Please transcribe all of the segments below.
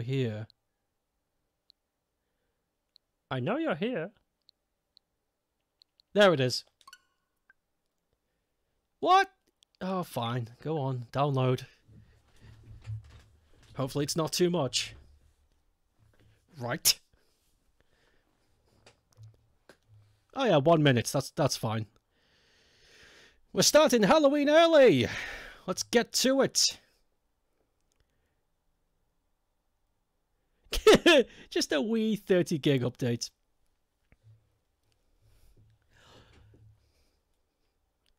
here. I know you're here. There it is. What? Oh, fine. Go on. Download. Hopefully it's not too much. Right. Oh yeah, one minute. That's that's fine. We're starting Halloween early. Let's get to it. Just a wee 30 gig update.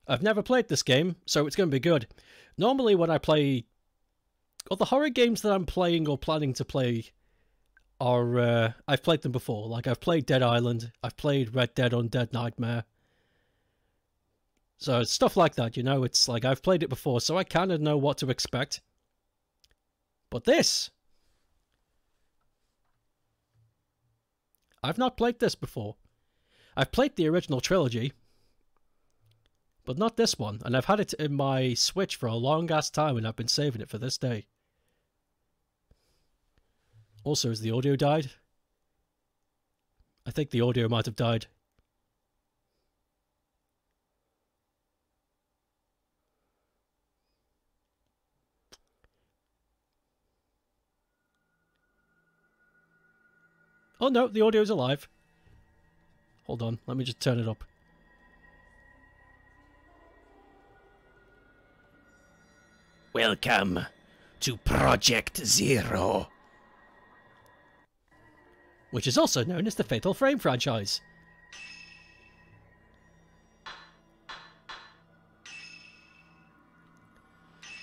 I've never played this game, so it's going to be good. Normally when I play... Well, the horror games that I'm playing or planning to play are... Uh, I've played them before. Like, I've played Dead Island. I've played Red Dead Undead Nightmare. So, stuff like that, you know? It's like, I've played it before, so I kind of know what to expect. But this... I've not played this before. I've played the original trilogy, but not this one, and I've had it in my Switch for a long ass time and I've been saving it for this day. Also, has the audio died? I think the audio might have died. Oh no, the audio's alive. Hold on, let me just turn it up. Welcome to Project Zero. Which is also known as the Fatal Frame franchise.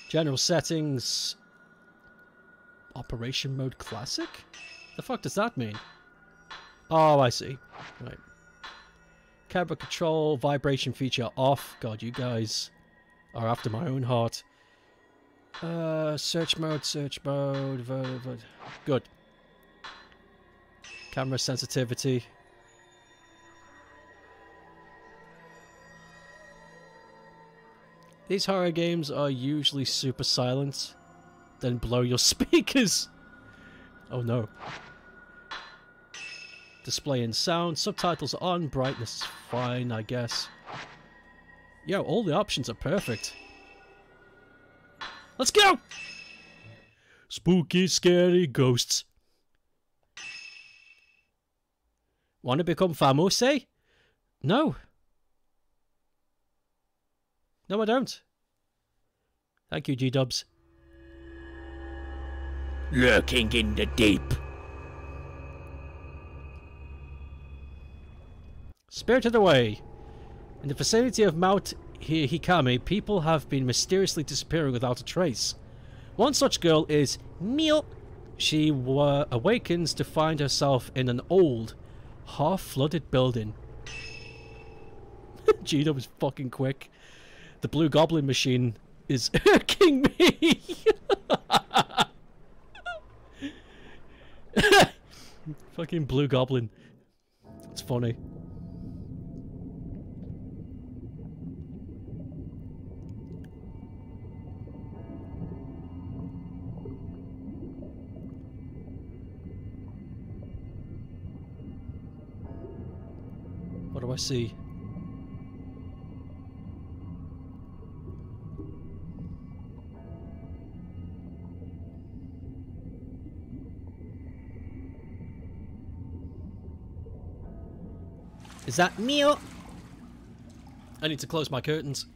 General settings... Operation Mode Classic? The fuck does that mean? Oh, I see. Right. Camera control, vibration feature off. God, you guys are after my own heart. Uh, search mode, search mode. Good. Camera sensitivity. These horror games are usually super silent, then blow your speakers. Oh no display and sound, subtitles on, brightness is fine, I guess. Yo, all the options are perfect. Let's go! Spooky, scary ghosts. Want to become famous, eh? No. No, I don't. Thank you, G-dubs. Lurking in the deep. Spirited away. In the vicinity of Mount Hikami, people have been mysteriously disappearing without a trace. One such girl is Mio. She awakens to find herself in an old, half-flooded building. Gino is fucking quick. The Blue Goblin machine is irking me. fucking Blue Goblin. It's funny. See. Is that me? I need to close my curtains.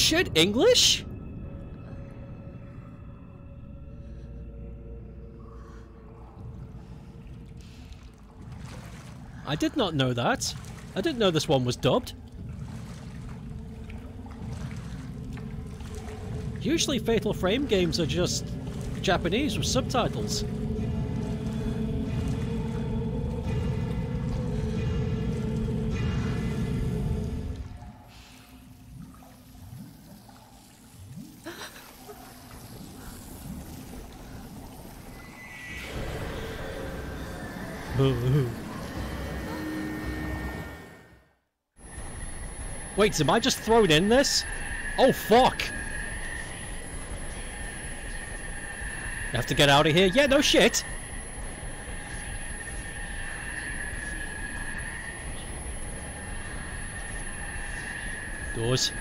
Shit, English? I did not know that. I didn't know this one was dubbed. Usually Fatal Frame games are just Japanese with subtitles. Wait, am I just thrown in this? Oh, fuck! You have to get out of here? Yeah, no shit! Doors.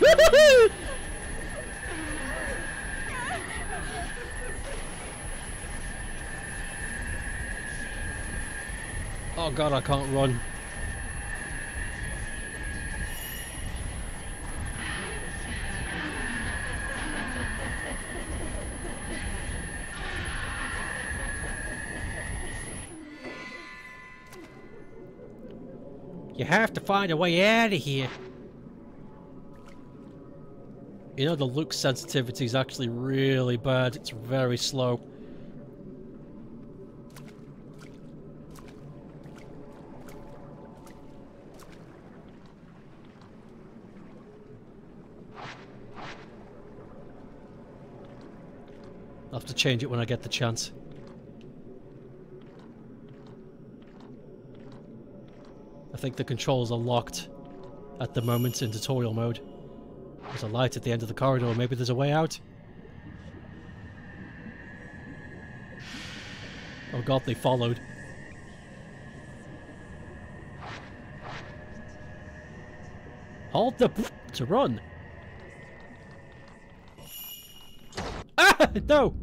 Woohoo! Oh god, I can't run. You have to find a way out of here. You know, the look sensitivity is actually really bad. It's very slow. Change it when I get the chance. I think the controls are locked at the moment in tutorial mode. There's a light at the end of the corridor. Maybe there's a way out? Oh god, they followed. Hold the to run. Ah! No!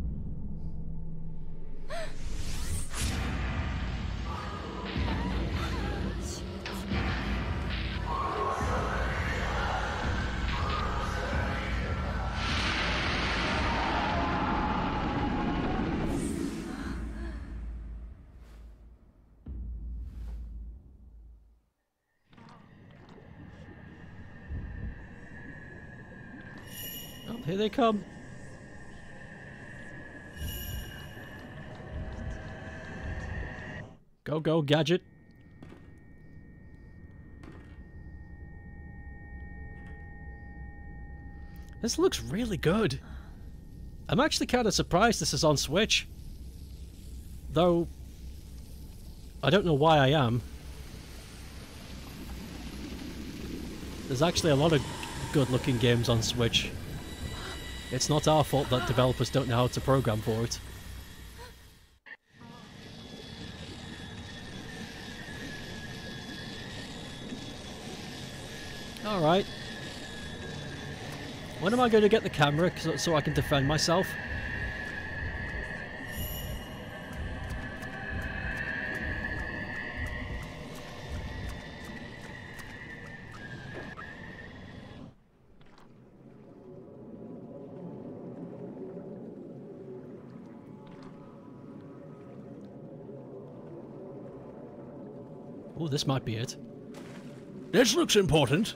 They come. Go, go, gadget. This looks really good. I'm actually kind of surprised this is on Switch. Though, I don't know why I am. There's actually a lot of good looking games on Switch. It's not our fault that developers don't know how to program for it. Alright. When am I going to get the camera so, so I can defend myself? Oh, this might be it. This looks important.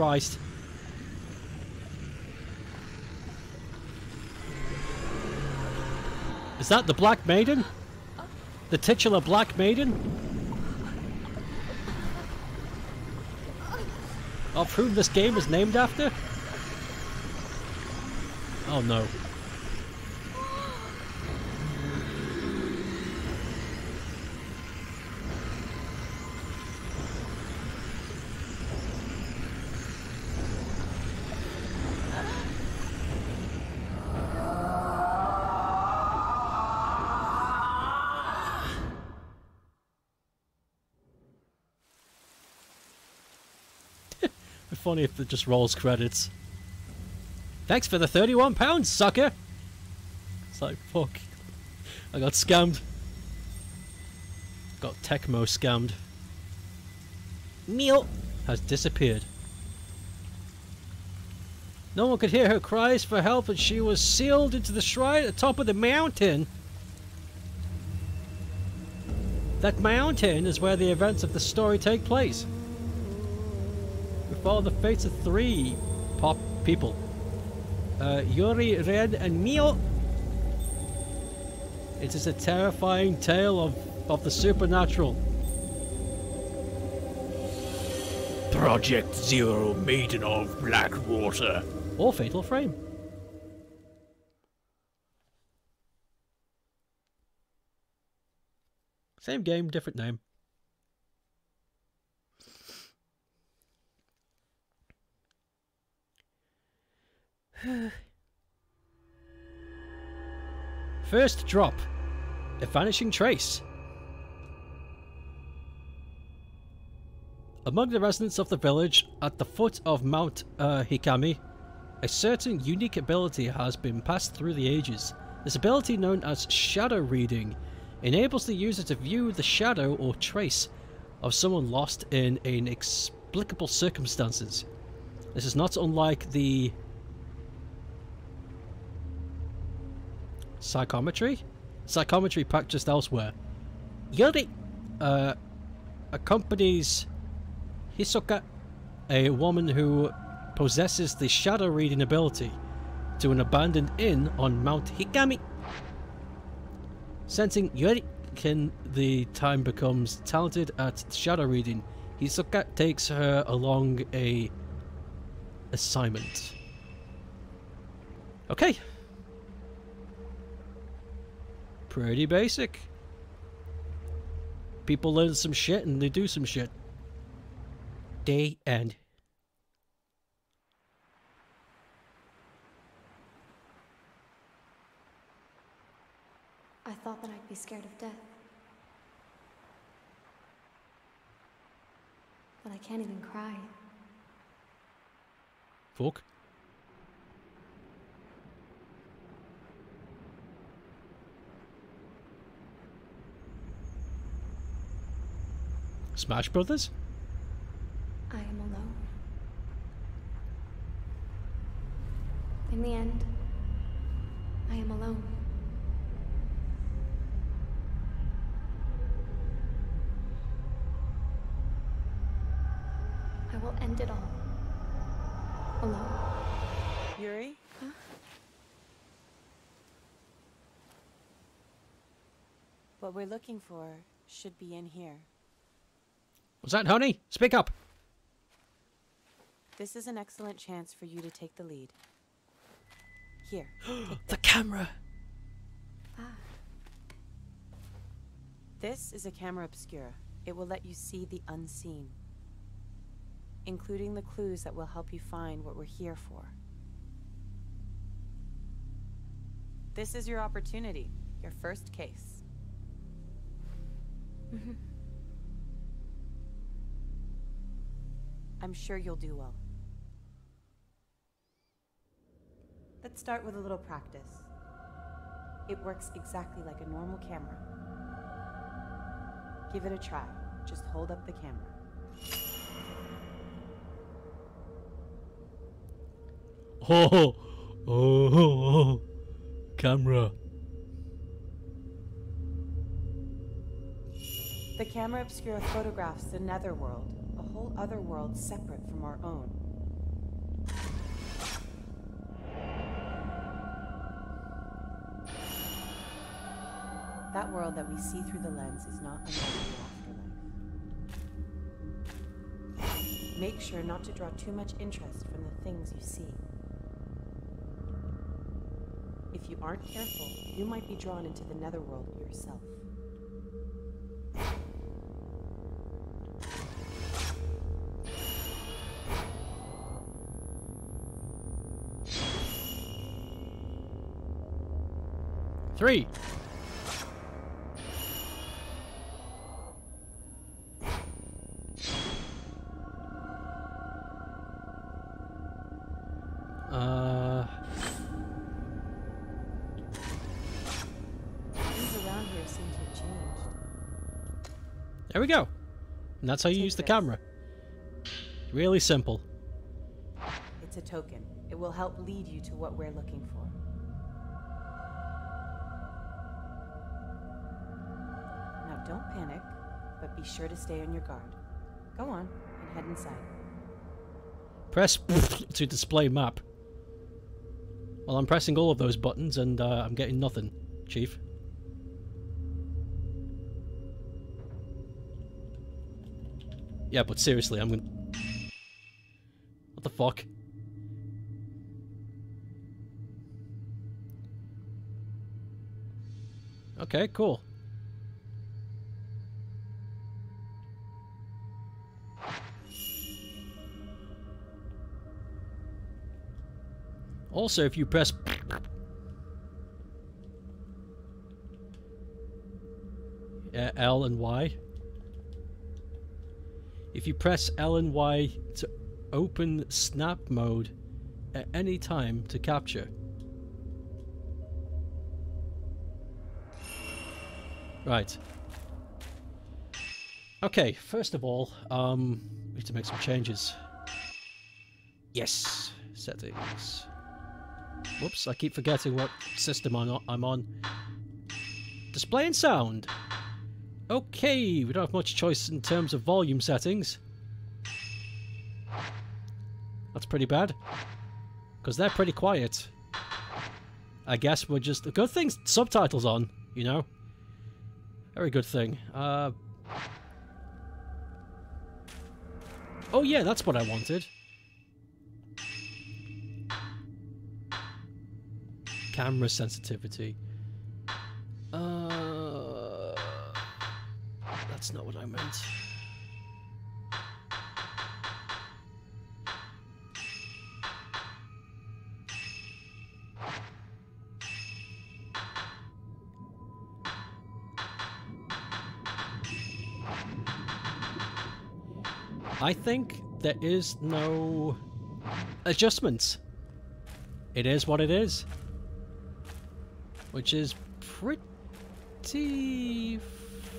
Christ. Is that the Black Maiden? The titular Black Maiden? Of whom this game is named after? Oh no. Funny if it just rolls credits. Thanks for the 31 pounds, sucker! It's like, fuck. I got scammed. Got Tecmo scammed. Meal has disappeared. No one could hear her cries for help and she was sealed into the shrine at the top of the mountain. That mountain is where the events of the story take place. Follow the fates of three pop people. Uh, Yuri, Ren, and Mio. It is a terrifying tale of, of the supernatural. Project Zero Maiden of Blackwater. or Fatal Frame. Same game, different name. First drop. A vanishing trace. Among the residents of the village at the foot of Mount uh, Hikami, a certain unique ability has been passed through the ages. This ability, known as shadow reading, enables the user to view the shadow or trace of someone lost in inexplicable circumstances. This is not unlike the psychometry, psychometry practiced elsewhere. Yuri uh, accompanies Hisoka, a woman who possesses the shadow reading ability, to an abandoned inn on Mount Hikami. Sensing Yuri can the time becomes talented at shadow reading, Hisoka takes her along a assignment. Okay. Pretty basic. People learn some shit and they do some shit. Day end. I thought that I'd be scared of death. But I can't even cry. Fuck. Smash Brothers? I am alone. In the end, I am alone. I will end it all. Alone. Yuri? What we're looking for should be in here. Was that honey? Speak up. This is an excellent chance for you to take the lead. Here. The camera. Ah, This is a camera obscura. It will let you see the unseen, including the clues that will help you find what we're here for. This is your opportunity, your first case. I'm sure you'll do well. Let's start with a little practice. It works exactly like a normal camera. Give it a try. Just hold up the camera. Oh, oh, oh, oh. camera. The camera obscura photographs the netherworld, a whole other world separate from our own. That world that we see through the lens is not the afterlife. Make sure not to draw too much interest from the things you see. If you aren't careful, you might be drawn into the netherworld yourself. Three. Uh, Things around here seem to have changed. there we go. And that's how you Take use the this. camera. Really simple. It's a token. It will help lead you to what we're looking for. Don't panic, but be sure to stay on your guard. Go on and head inside. Press to display map. Well, I'm pressing all of those buttons and uh, I'm getting nothing, Chief. Yeah, but seriously, I'm gonna... What the fuck? Okay, cool. Also, if you press uh, L and Y, if you press L and Y to open snap mode at any time to capture. Right. Okay, first of all, um, we need to make some changes. Yes, settings. Whoops, I keep forgetting what system I'm on-. Display and sound. Okay, we don't have much choice in terms of volume settings. That's pretty bad. Because they're pretty quiet. I guess we're just... A good thing subtitles on, you know? Very good thing. Uh... Oh yeah, that's what I wanted. Camera sensitivity. Uh... That's not what I meant. I think there is no adjustments. It is what it is. Which is pretty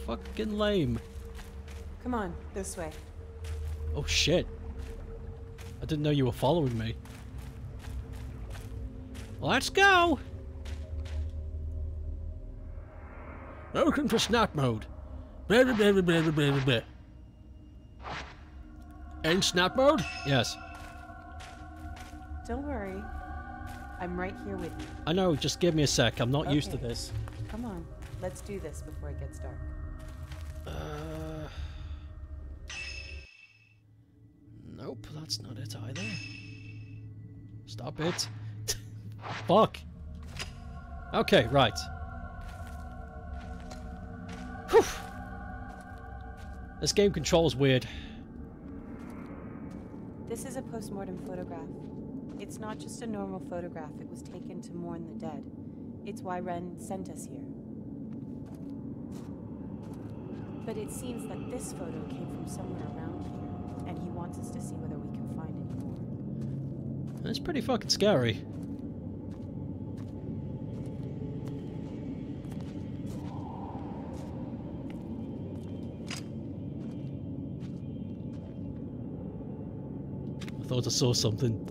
fucking lame. Come on, this way. Oh shit. I didn't know you were following me. Let's go! Welcome to snap mode. Blah, blah, blah, blah, blah, blah, blah, blah. In snap mode? Yes. Don't worry. I'm right here with you. I know, just give me a sec. I'm not used to this. Come on, let's do this before it gets dark. Uh, nope, that's not it either. Stop it. Fuck. Okay, right. Whew. This game controls weird. This is a postmortem photograph. It's not just a normal photograph, it was taken to mourn the dead. It's why Ren sent us here. But it seems that this photo came from somewhere around here, and he wants us to see whether we can find any more. It's pretty fucking scary. I thought I saw something.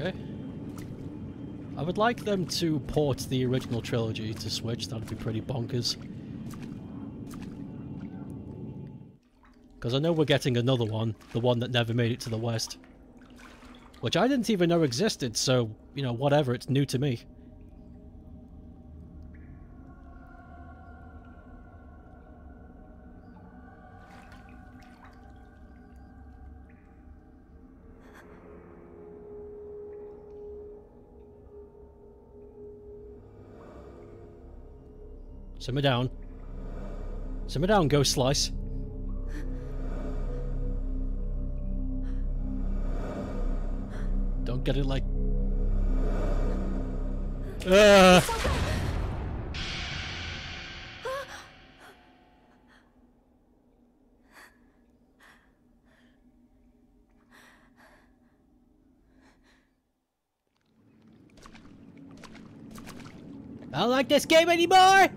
Okay. I would like them to port the original trilogy to Switch, that'd be pretty bonkers. Because I know we're getting another one, the one that never made it to the West. Which I didn't even know existed, so, you know, whatever, it's new to me. Simmer down. Simmer down, Ghost Slice. Don't get it like. Uh, I don't like this game anymore!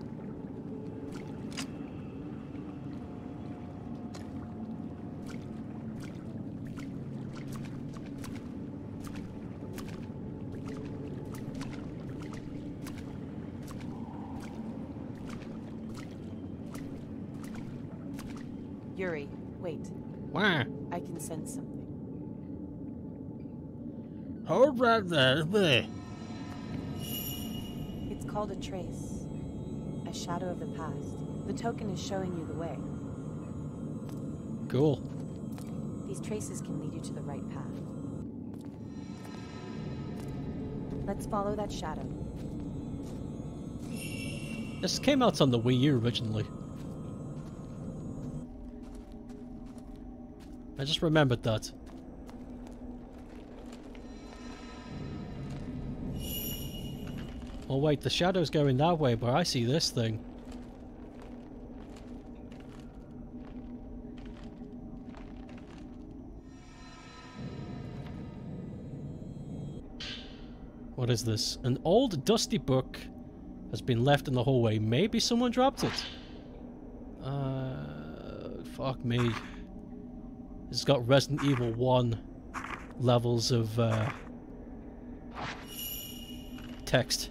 Yuri, wait. Wah. I can sense something. Hold right there. It's called a trace. A shadow of the past. The token is showing you the way. Cool. These traces can lead you to the right path. Let's follow that shadow. This came out on the Wii U originally. I just remembered that. Oh wait, the shadow's going that way, but I see this thing. What is this? An old dusty book has been left in the hallway. Maybe someone dropped it. Uh, fuck me. It's got Resident Evil 1 levels of uh, text.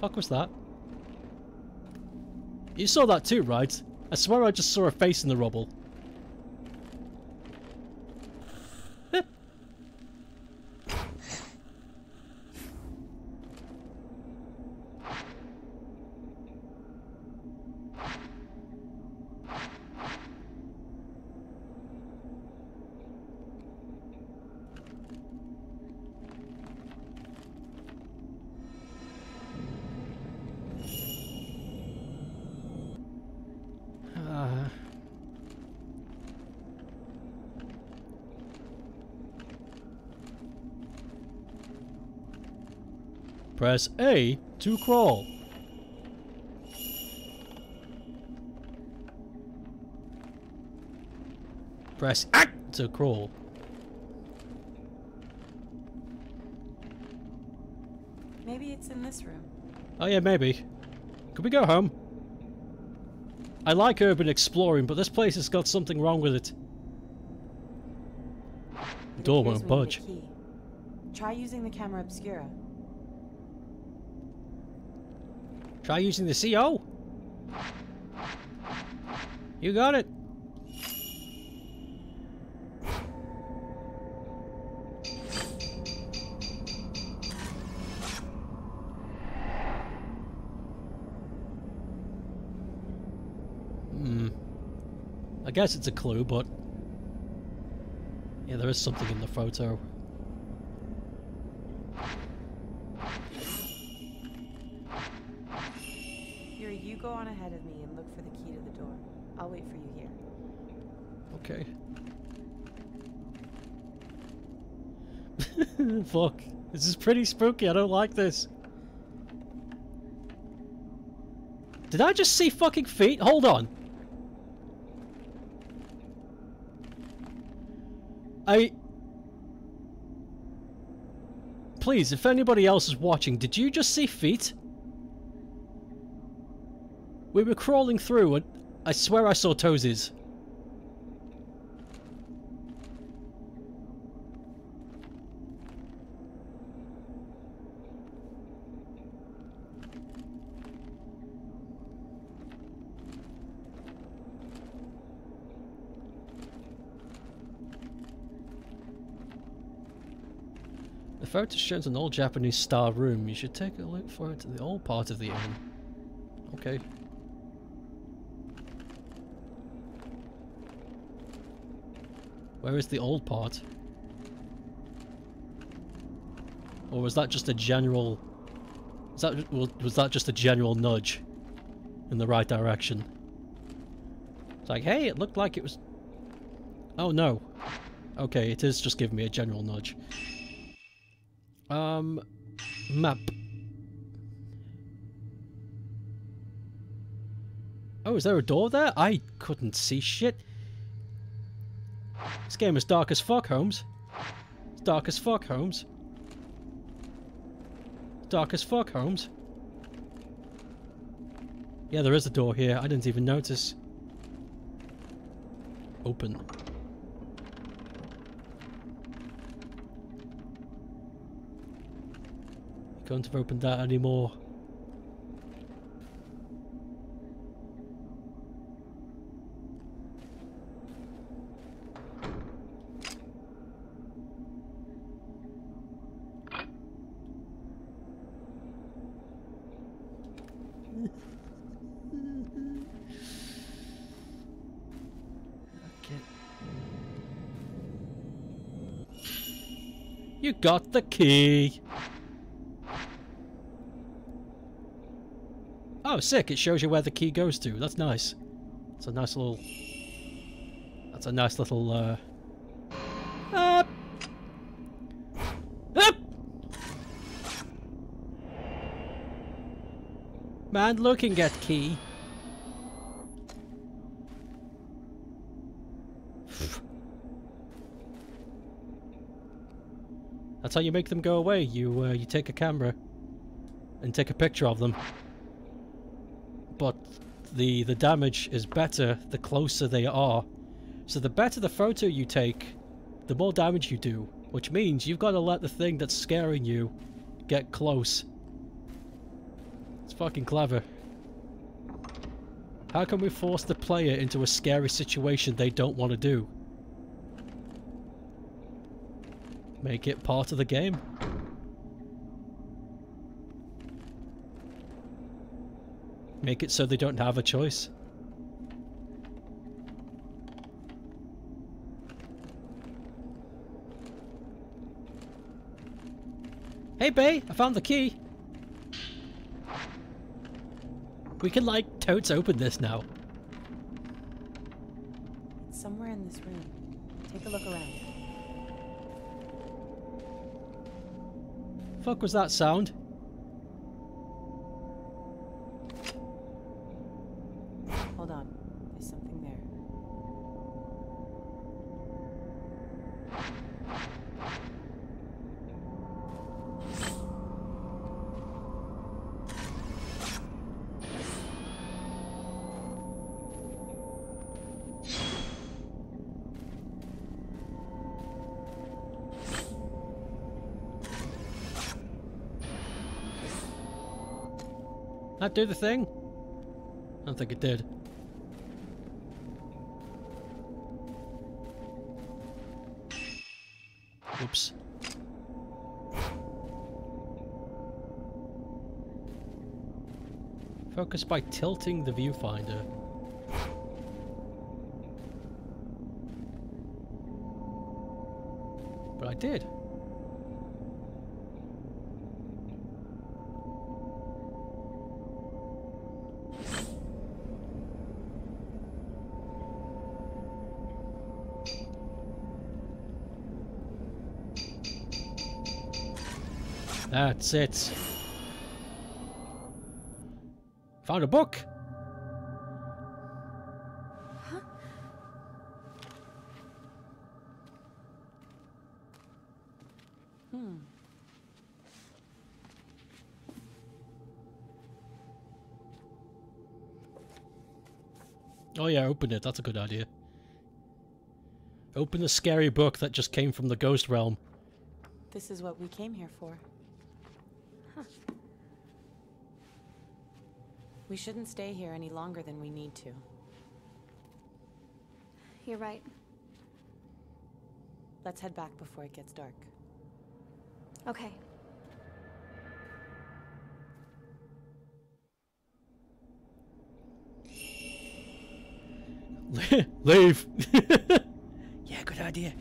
Fuck was that? You saw that too, right? I swear I just saw a face in the rubble. Press A to crawl. Press A to crawl. Maybe it's in this room. Oh yeah, maybe. Could we go home? I like urban exploring, but this place has got something wrong with it. It Door won't we need a budge. Try using the camera obscura. Try using the CO. You got it. Hmm. I guess it's a clue, but yeah, there is something in the photo. Pretty spooky. I don't like this. Did I just see fucking feet? Hold on. I... Please, if anybody else is watching, did you just see feet? We were crawling through and I swear I saw toesies. Photo shows an old Japanese style room. You should take a look for it in the old part of the inn. Okay. Where is the old part? Or was that just a general... Was that, was that just a general nudge in the right direction? It's like, hey, it looked like it was... Oh no. Okay, it is just giving me a general nudge. Um, map. Oh, is there a door there? I couldn't see shit. This game is dark as fuck, Holmes. It's dark as fuck, Holmes. Dark as fuck, Holmes. Yeah, there is a door here. I didn't even notice. Open. Can't have opened that anymore. You got the key. Oh, sick. It shows you where the key goes to. That's nice. It's a nice little... That's a nice little, uh... Up! Man looking at key. That's how you make them go away. You uh, you take a camera and take a picture of them. But the the damage is better the closer they are. So the better the photo you take, the more damage you do. Which means you've got to let the thing that's scaring you get close. It's fucking clever. How can we force the player into a scary situation they don't want to do? Make it part of the game. Make it so they don't have a choice. Hey, Bay, I found the key. We can, like, totes open this now. It's somewhere in this room. Take a look around. Fuck was that sound? That do the thing? I don't think it did. Oops. Focus by tilting the viewfinder. But I did. That's it. Found a book. Hmm. Oh yeah, open it. That's a good idea. Open the scary book that just came from the ghost realm. This is what we came here for. Huh. We shouldn't stay here any longer than we need to. You're right. Let's head back before it gets dark. Okay. Leave. yeah, good idea.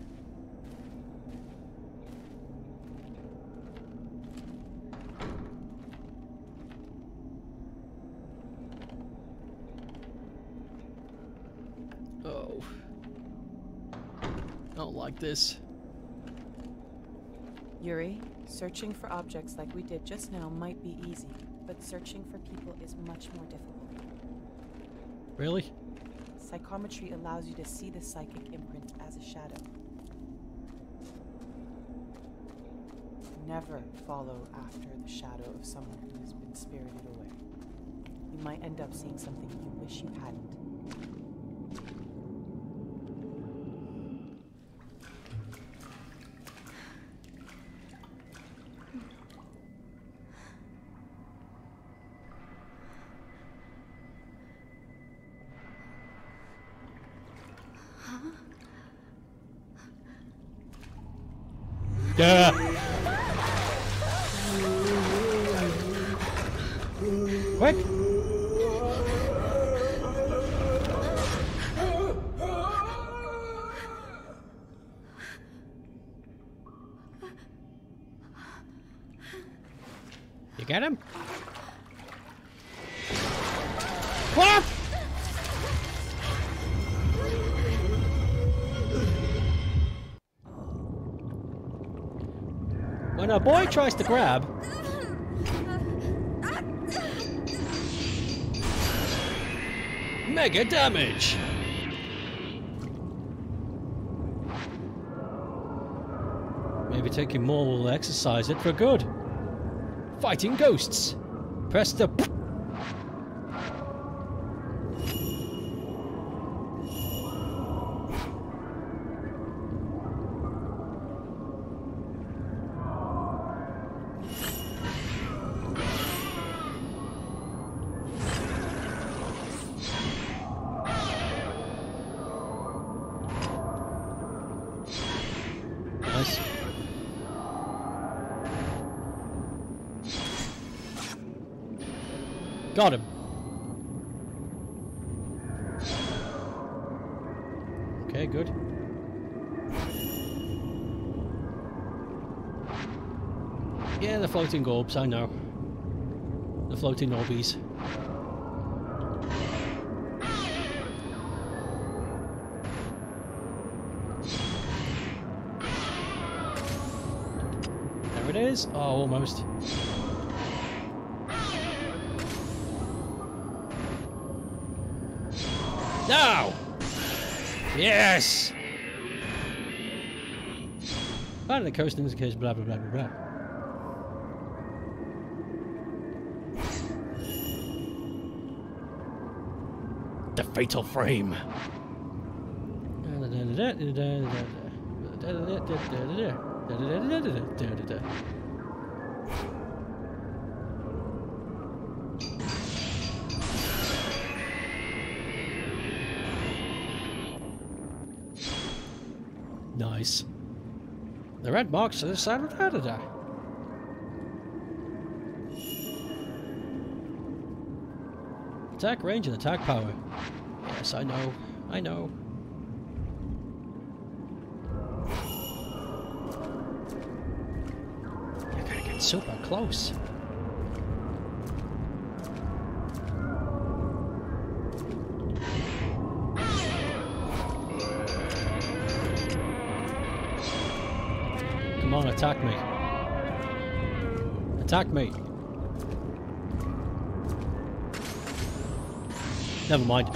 Oh. don't like this. Yuri, searching for objects like we did just now might be easy, but searching for people is much more difficult. Really? Psychometry allows you to see the psychic imprint as a shadow. Never follow after the shadow of someone who has been spirited away. You might end up seeing something you wish you hadn't. Get him? What? When a boy tries to grab, mega damage. Maybe taking more will exorcise it for good. Fighting ghosts. Press the. Floating orbs, I know. The floating orbies. There it is. Oh, almost. Now! Yes! Of the coast indicates blah blah blah blah blah. Fatal frame. Nice. The red marks on the side of Canada. Attack range and attack power. Yes, I know. I know. You gotta get super close. Come on, attack me. Attack me. Never mind.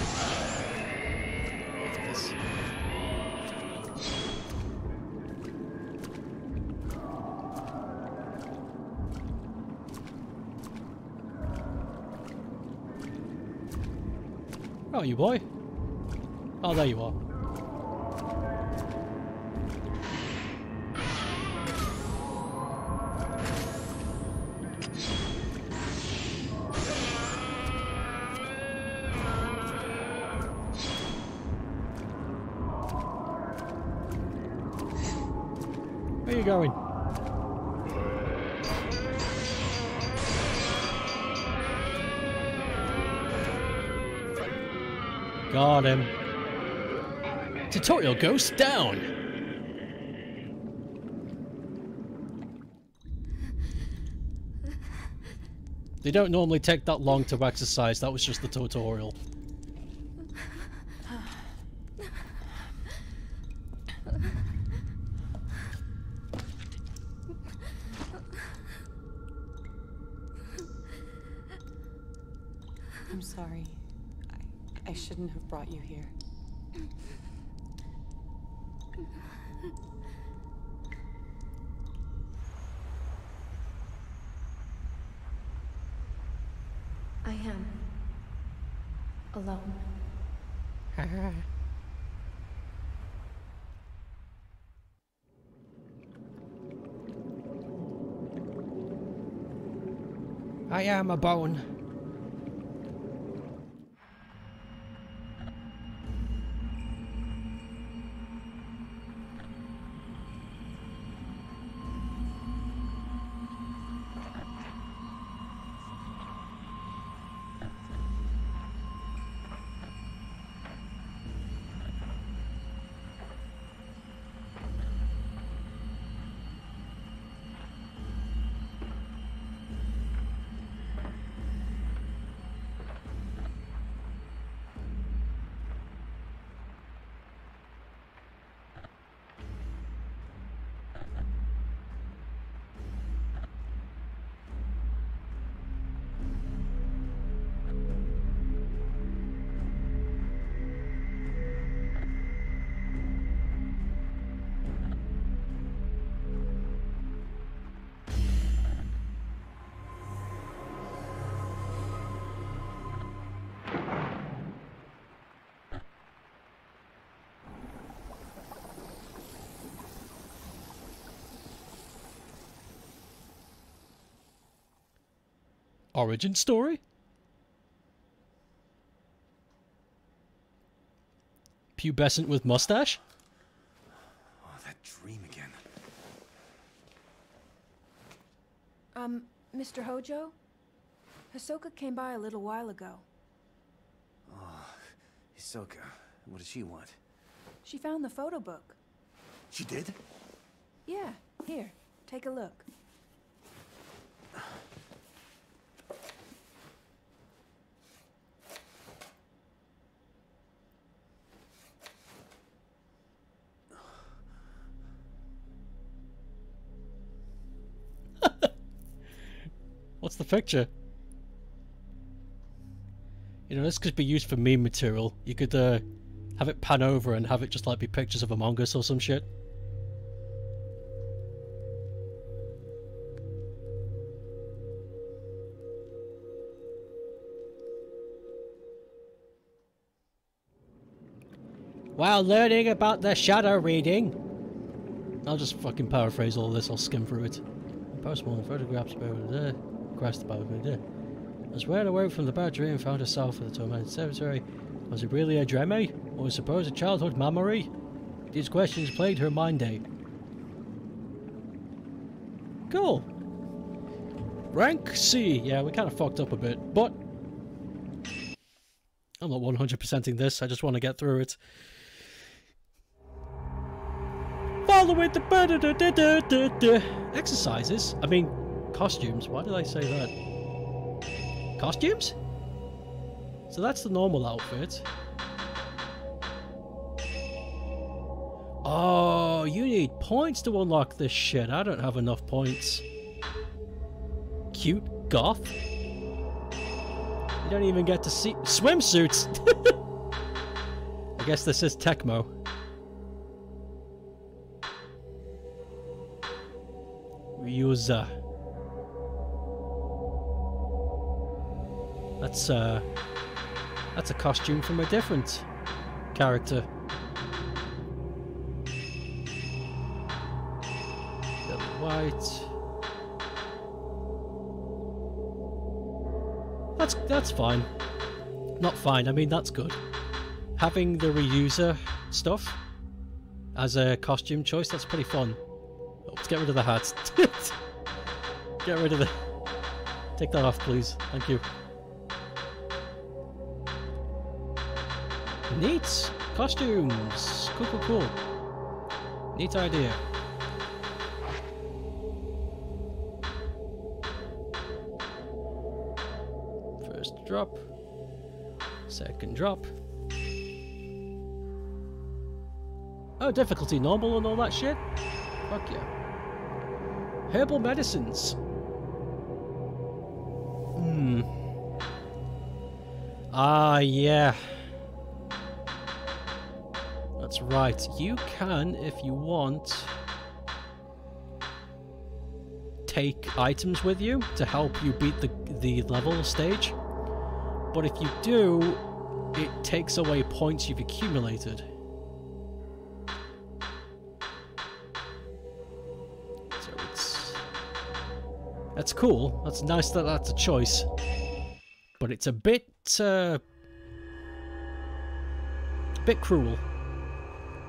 Oh, you boy. Oh, there you are. Where are you going? Got him. Tutorial ghost down. They don't normally take that long to exorcise, that was just the tutorial. I'm sorry. I, I shouldn't have brought you here. I am. Alone. I am a bone. Origin story? Pubescent with mustache? Oh, that dream again. Um, Mr. Hojo? Hisoka came by a little while ago. Oh, Hisoka, what does she want? She found the photo book. She did? Yeah, here, take a look. What's the picture? You know, this could be used for meme material. You could uh, have it pan over and have it just like be pictures of Among Us or some shit. While learning about the shadow reading, I'll just fucking paraphrase all this. I'll skim through it. Postmortem photographs about there. About there. Was ran away from the bad dream and found herself in the tormented cemetery. Was it really a dream, or was supposed a childhood memory? These questions plagued her mind day. Cool. Rank C. Yeah, we kind of fucked up a bit, but I'm not 100%ing this. I just want to get through it. Follow it. The exercises. I mean, costumes. Why did I say that? Costumes? So that's the normal outfit. Oh, you need points to unlock this shit. I don't have enough points. Cute goth? You don't even get to see swimsuits. I guess this is Tecmo. Ryuza. That's uh that's a costume from a different character. White. That's that's fine. Not fine. I mean that's good. Having the reuser stuff as a costume choice that's pretty fun. Oh, let's get rid of the hats. get rid of the. Take that off, please. Thank you. Neat costumes. Cool, cool, cool. Neat idea. First drop. Second drop. Oh, difficulty normal and all that shit? Fuck yeah. Herbal medicines. Hmm. Ah, yeah. Right. You can, if you want, take items with you to help you beat the, the level stage. But if you do, it takes away points you've accumulated. So it's... That's cool. That's nice that that's a choice. But it's a bit, uh... bit cruel.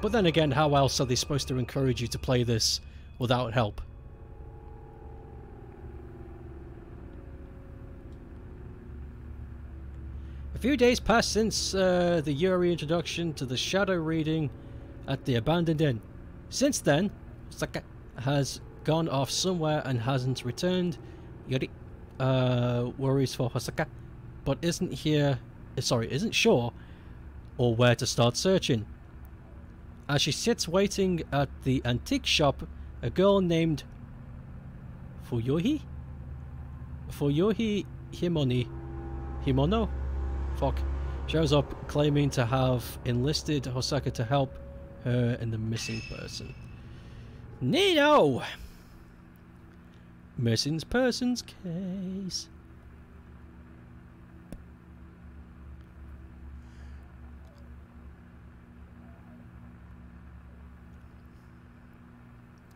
But then again, how else are they supposed to encourage you to play this without help? A few days passed since uh, the Yuri introduction to the shadow reading at the abandoned inn. Since then, Saka has gone off somewhere and hasn't returned. Yuri uh, worries for Hosaka, but isn't here. Sorry, isn't sure or where to start searching. As she sits waiting at the antique shop, a girl named Fuyohi? Fuyohi Himoni Himono? Fuck. Shows up claiming to have enlisted Hosaka to help her in the missing person. Neato! Missing persons case.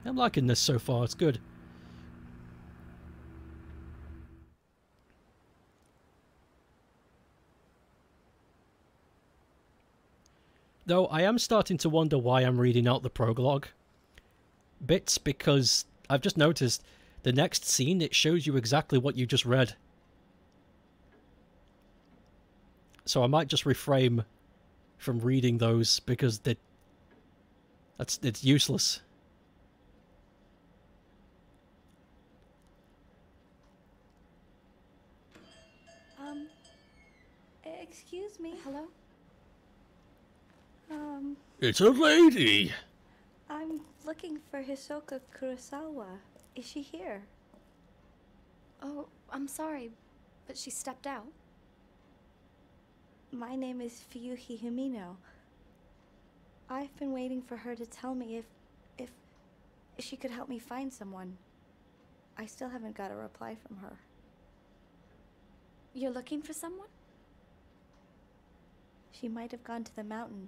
I'm liking this so far, it's good. Though I am starting to wonder why I'm reading out the prologue bits because I've just noticed the next scene it shows you exactly what you just read. So I might just refrain from reading those because that's it's useless. Me. Hello? Um, It's a lady. I'm looking for Hisoka Kurosawa. Is she here? Oh, I'm sorry, but she stepped out. My name is Fuyuhi Himino. I've been waiting for her to tell me if, if, she could help me find someone. I still haven't got a reply from her. You're looking for someone? She might have gone to the mountain.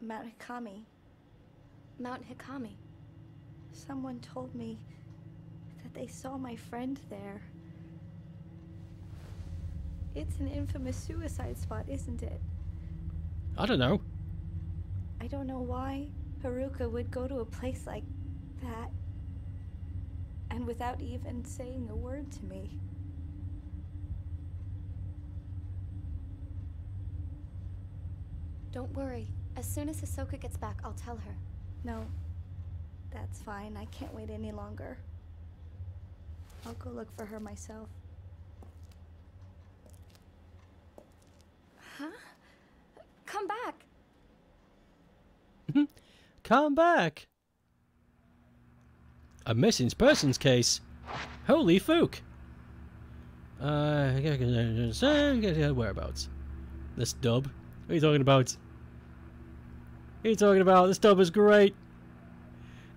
Mount Hikami. Mount Hikami. Someone told me that they saw my friend there. It's an infamous suicide spot, isn't it? I don't know. I don't know why Haruka would go to a place like that and without even saying a word to me. Don't worry. As soon as Hisoka gets back, I'll tell her. No, that's fine. I can't wait any longer. I'll go look for her myself. Huh? Come back! Come back. A missing persons case. Holy fook. Uh, whereabouts? This dub. What are you talking about? What are you talking about? This dub is great.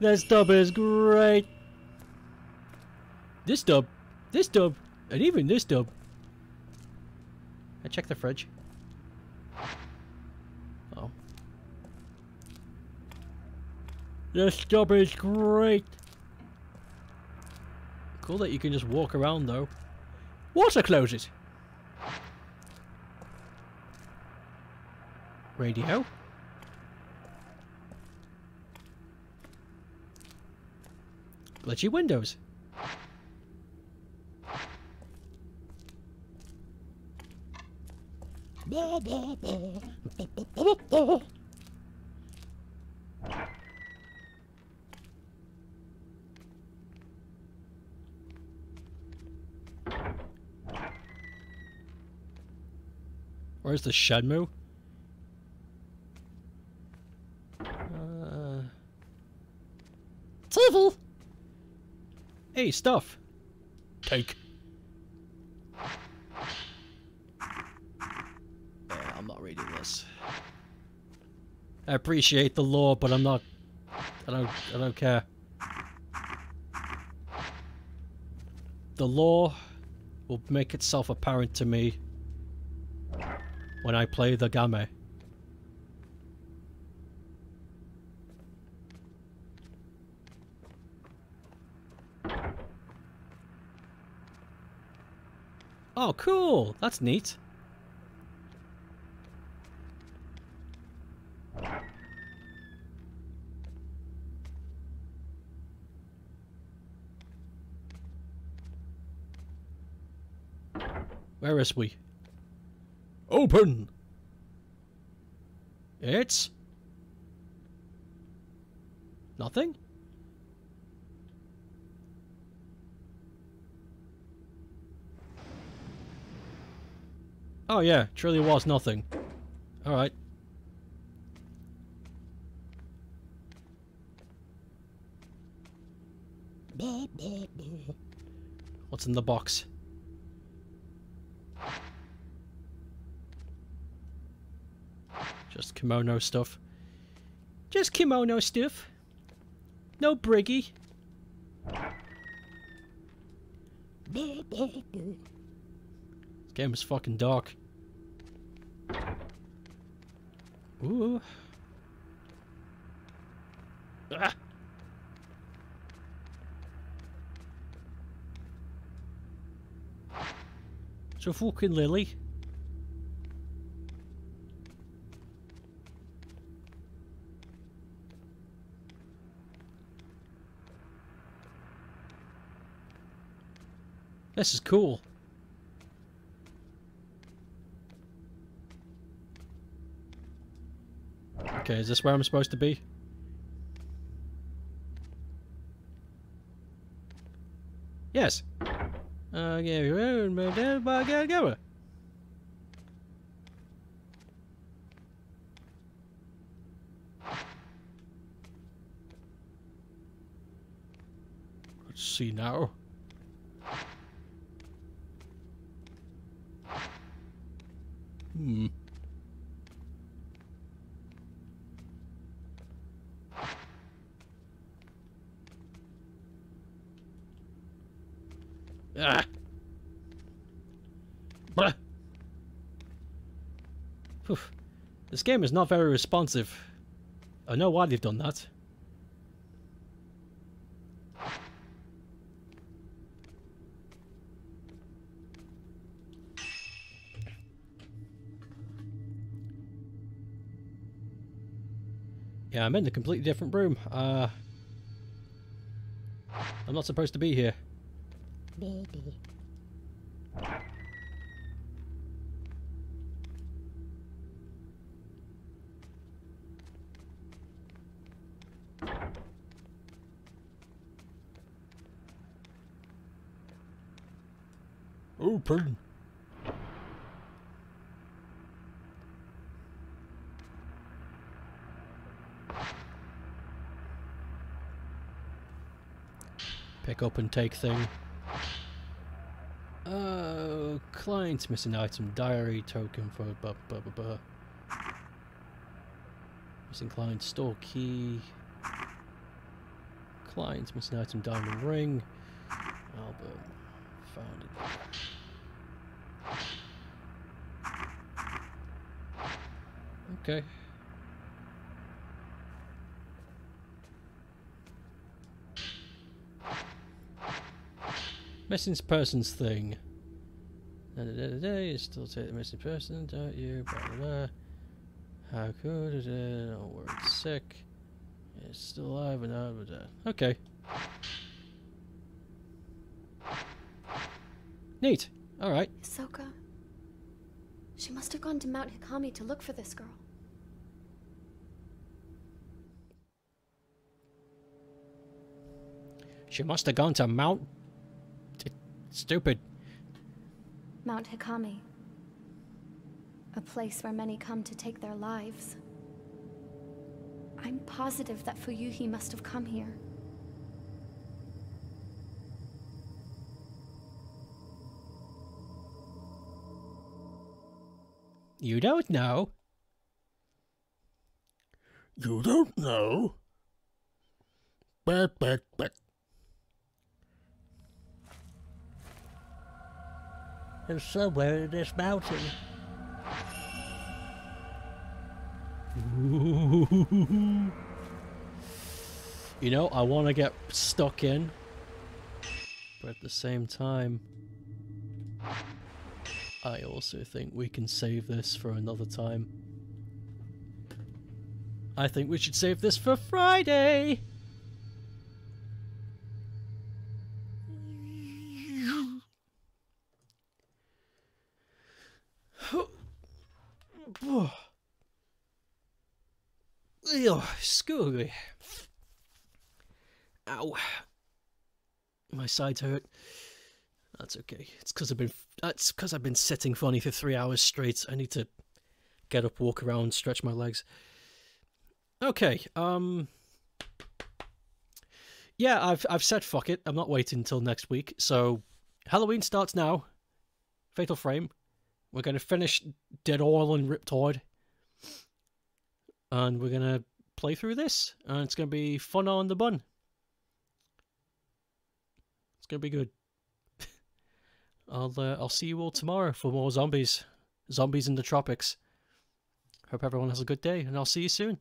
This dub is great. This dub. This dub. And even this dub. I check the fridge. Oh. This dub is great. Cool that you can just walk around though. Water closes. Radio. Glitchy windows. Where's the Shenmue? Uh, Teufel! Hey, stuff. Take. I'm not reading this. I appreciate the lore, but I'm not. I don't. I don't care. The lore will make itself apparent to me when I play the game. Oh, cool! That's neat. Where is we? Open! It's... Nothing? Oh yeah, truly was nothing. Alright. What's in the box? Just kimono stuff. Just kimono stuff. No briggy. This game is fucking dark. Ooh. Ah. So fucking Lily. This is cool. Okay, is this where I'm supposed to be? Yes. Yeah. Let's see now. Hmm. Ah. Blah. Phew. This game is not very responsive. I know why they've done that. Yeah, I'm in a completely different room. Uh, I'm not supposed to be here. Baby. Oh, Open. Pick up and take thing. Uh, client's missing item, diary token for blah blah blah blah. Missing client store key. Client's missing item, diamond ring. Album found it. Okay. Missing persons thing. Da, da, da, da, da, you still take the missing person, don't you? Blah, blah, blah. How could it? Uh, don't it's sick. It's still alive and out of blah. Okay. Neat. Alright. Hisoka. She must have gone to Mount Hikami to look for this girl. She must have gone to Mount... T- Stupid. Mount Hikami. A place where many come to take their lives. I'm positive that Fuyuhi must have come here. You don't know. You don't know? But, but, but. Somewhere in this mountain. You know, I want to get stuck in, but at the same time, I also think we can save this for another time. I think we should save this for Friday! Excuse. Ow. My sides hurt. That's okay. It's because I've been. That's because I've been sitting funny for three hours straight. I need to get up, walk around, stretch my legs. Okay. Um. Yeah, I've I've said fuck it. I'm not waiting until next week. So, Halloween starts now. Fatal Frame. We're gonna finish Dead Island Riptide, and we're gonna play through this, and it's gonna be fun on the bun. It's gonna be good. I'll uh, I'll see you all tomorrow for more zombies, zombies in the tropics. Hope everyone has a good day, and I'll see you soon.